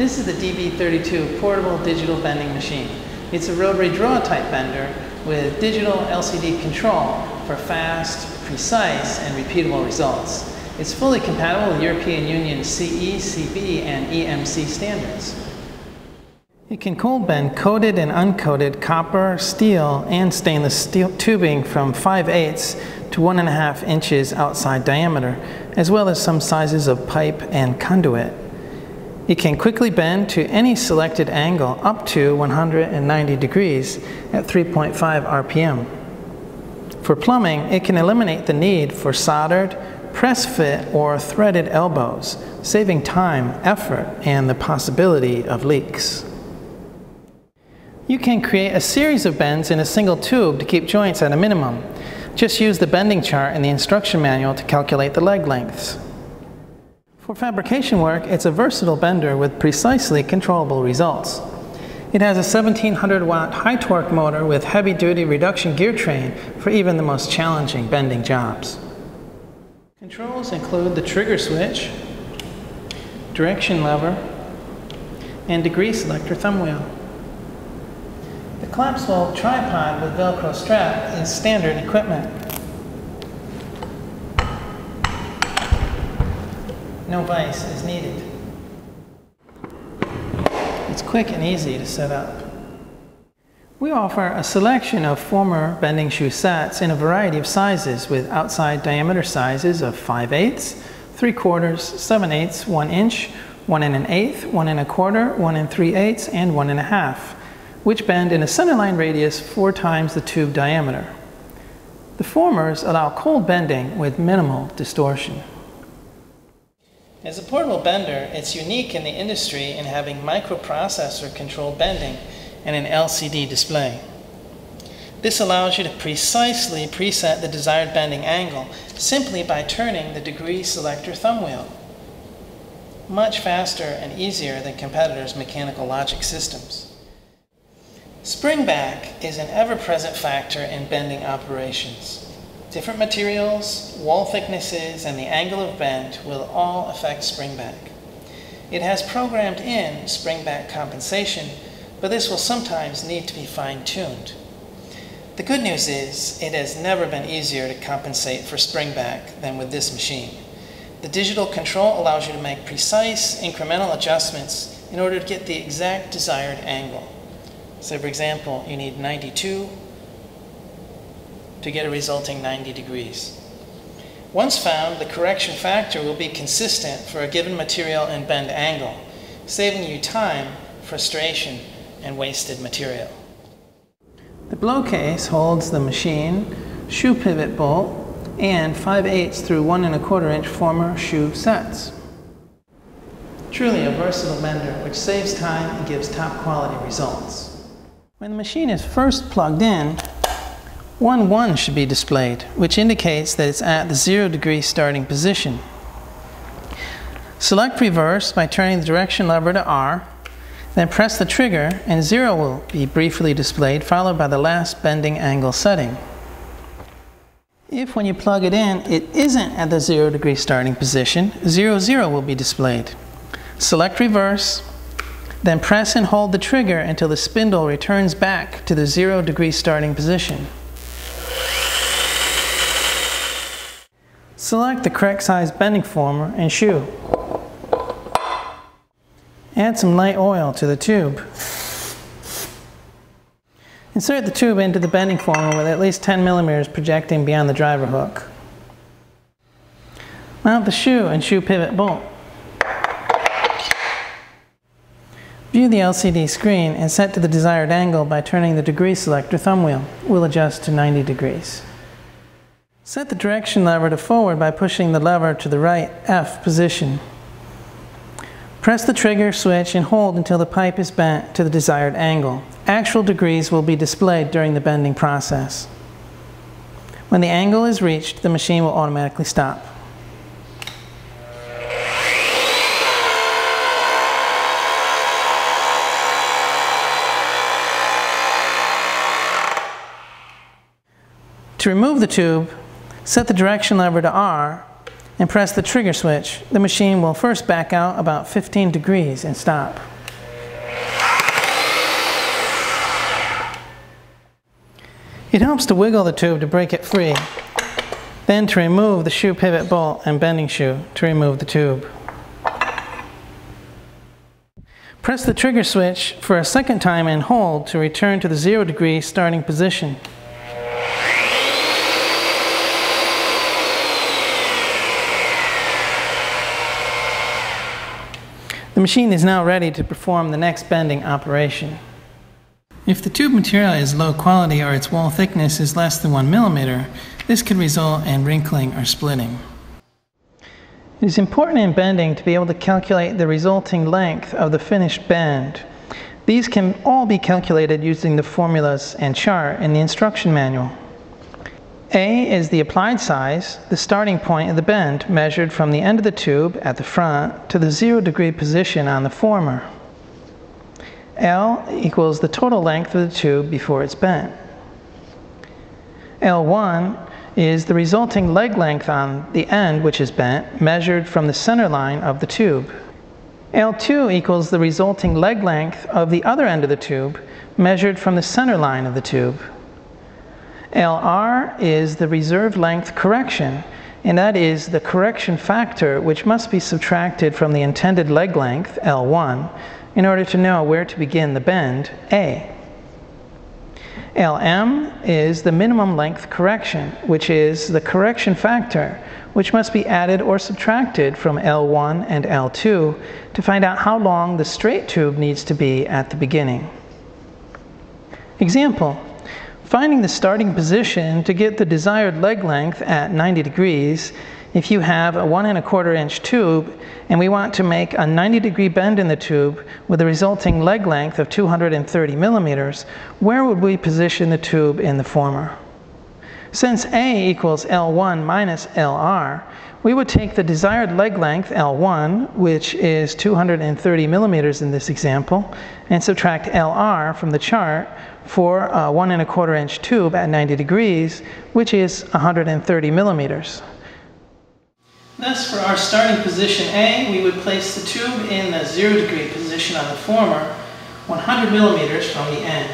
This is the DB32 portable digital bending machine. It's a rotary draw type bender with digital LCD control for fast, precise, and repeatable results. It's fully compatible with European Union CE, CB, and EMC standards. It can cold bend coated and uncoated copper, steel, and stainless steel tubing from 5 eighths to 1.5 inches outside diameter, as well as some sizes of pipe and conduit. It can quickly bend to any selected angle up to 190 degrees at 3.5 RPM. For plumbing, it can eliminate the need for soldered, press fit, or threaded elbows, saving time, effort, and the possibility of leaks. You can create a series of bends in a single tube to keep joints at a minimum. Just use the bending chart in the instruction manual to calculate the leg lengths. For fabrication work, it's a versatile bender with precisely controllable results. It has a 1700 watt high torque motor with heavy duty reduction gear train for even the most challenging bending jobs. Controls include the trigger switch, direction lever, and degree selector thumb wheel. The collapsible tripod with Velcro strap is standard equipment. No vise is needed. It's quick and easy to set up. We offer a selection of former bending shoe sets in a variety of sizes with outside diameter sizes of 5 eighths, 3 quarters, 7 eighths, 1 inch, 1 and an eighth, 1 and a quarter, 1 and 3 eighths, and 1 and a half which bend in a centerline radius four times the tube diameter. The formers allow cold bending with minimal distortion. As a portable bender, it's unique in the industry in having microprocessor controlled bending and an LCD display. This allows you to precisely preset the desired bending angle simply by turning the degree selector thumb wheel. Much faster and easier than competitors' mechanical logic systems. Springback is an ever-present factor in bending operations. Different materials, wall thicknesses, and the angle of bend will all affect springback. It has programmed in springback compensation, but this will sometimes need to be fine-tuned. The good news is it has never been easier to compensate for springback than with this machine. The digital control allows you to make precise incremental adjustments in order to get the exact desired angle. So for example, you need 92 to get a resulting 90 degrees. Once found, the correction factor will be consistent for a given material and bend angle, saving you time, frustration, and wasted material. The blow case holds the machine, shoe pivot bolt, and 5 eighths through 1 and a quarter inch former shoe sets. Truly a versatile bender which saves time and gives top quality results. When the machine is first plugged in, 1, 1 should be displayed, which indicates that it's at the 0 degree starting position. Select reverse by turning the direction lever to R, then press the trigger and 0 will be briefly displayed, followed by the last bending angle setting. If when you plug it in, it isn't at the 0 degree starting position, 0, 0 will be displayed. Select reverse, then press and hold the trigger until the spindle returns back to the zero degree starting position. Select the correct size bending former and shoe. Add some light oil to the tube. Insert the tube into the bending former with at least 10 millimeters projecting beyond the driver hook. Mount the shoe and shoe pivot bolt. View the LCD screen and set to the desired angle by turning the degree selector thumb wheel. We'll adjust to 90 degrees. Set the direction lever to forward by pushing the lever to the right F position. Press the trigger switch and hold until the pipe is bent to the desired angle. Actual degrees will be displayed during the bending process. When the angle is reached, the machine will automatically stop. To remove the tube, set the direction lever to R and press the trigger switch, the machine will first back out about 15 degrees and stop. It helps to wiggle the tube to break it free, then to remove the shoe pivot bolt and bending shoe to remove the tube. Press the trigger switch for a second time and hold to return to the zero degree starting position. The machine is now ready to perform the next bending operation. If the tube material is low quality or its wall thickness is less than 1 millimeter, this could result in wrinkling or splitting. It is important in bending to be able to calculate the resulting length of the finished bend. These can all be calculated using the formulas and chart in the instruction manual. A is the applied size, the starting point of the bend measured from the end of the tube at the front to the zero degree position on the former. L equals the total length of the tube before it's bent. L1 is the resulting leg length on the end which is bent measured from the center line of the tube. L2 equals the resulting leg length of the other end of the tube measured from the center line of the tube. LR is the reserve length correction, and that is the correction factor which must be subtracted from the intended leg length, L1, in order to know where to begin the bend, A. LM is the minimum length correction, which is the correction factor which must be added or subtracted from L1 and L2 to find out how long the straight tube needs to be at the beginning. Example, Finding the starting position to get the desired leg length at 90 degrees, if you have a one and a quarter inch tube and we want to make a 90 degree bend in the tube with a resulting leg length of 230 millimeters, where would we position the tube in the former? Since A equals L1 minus LR, we would take the desired leg length L1, which is 230 millimeters in this example, and subtract LR from the chart for a one and a quarter inch tube at 90 degrees, which is 130 millimeters. Thus, for our starting position A, we would place the tube in the zero degree position on the former, 100 millimeters from the end.